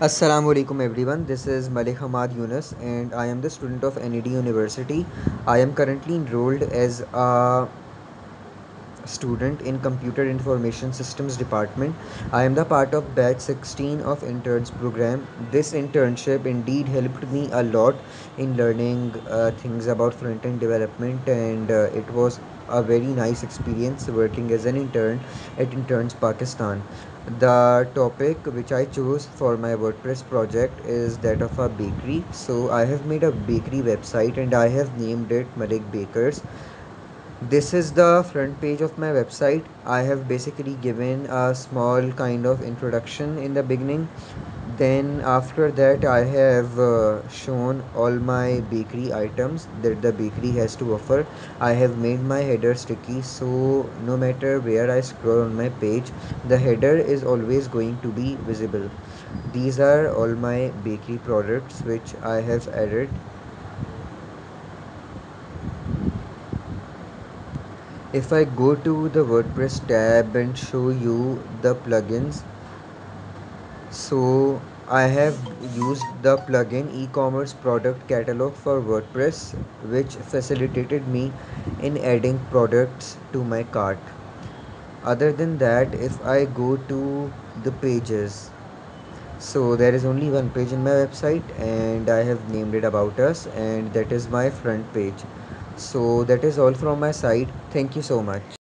Assalamu alaikum everyone. This is Malik Hammad Younus and I am the student of NED University. I am currently enrolled as a student in Computer Information Systems Department. I am the part of batch 16 of interns program. This internship indeed helped me a lot in learning uh, things about front-end development and uh, it was a very nice experience working as an intern at Interns Pakistan. The topic which I chose for my WordPress project is that of a bakery. So I have made a bakery website and I have named it Malick Bakers this is the front page of my website. I have basically given a small kind of introduction in the beginning. Then after that i have uh, shown all my bakery items that the bakery has to offer. I have made my header sticky so no matter where i scroll on my page the header is always going to be visible. These are all my bakery products which i have added if I go to the WordPress tab and show you the plugins so I have used the plugin e-commerce product catalog for WordPress which facilitated me in adding products to my cart. Other than that if I go to the pages so there is only one page in my website and I have named it about us and that is my front page so that is all from my side. Thank you so much